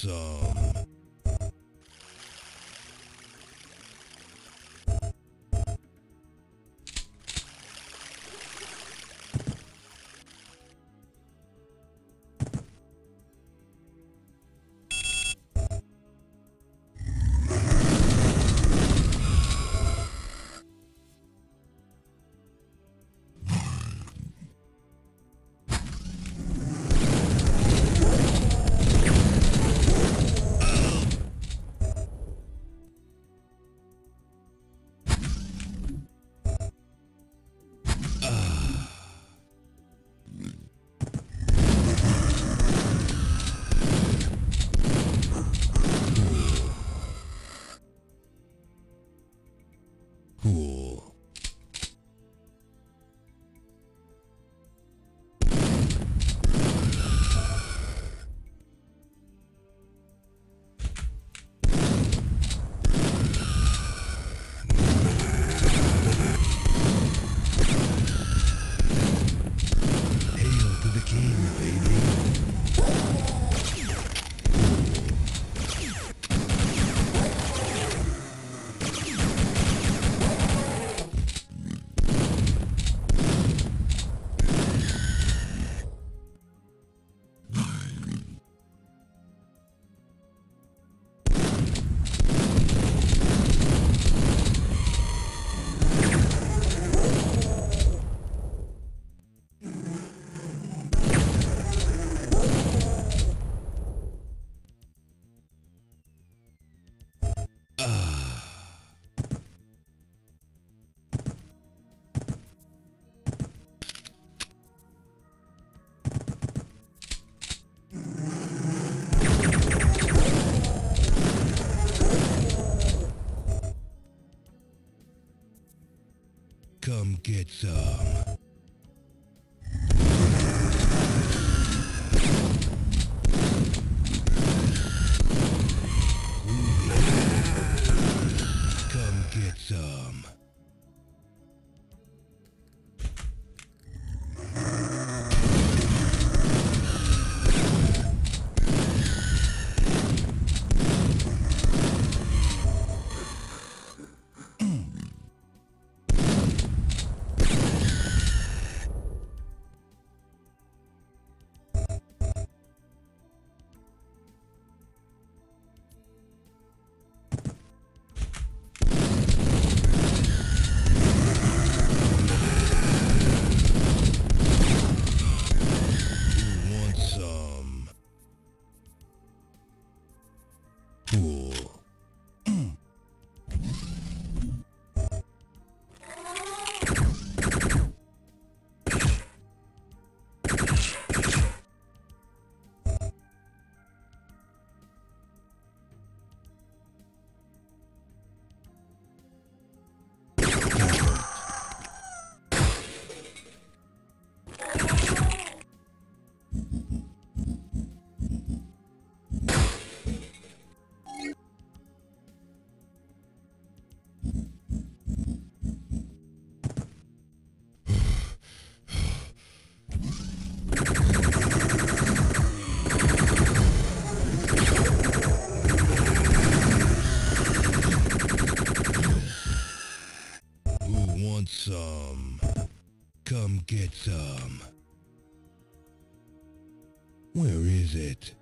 So. Get get some. Where is it?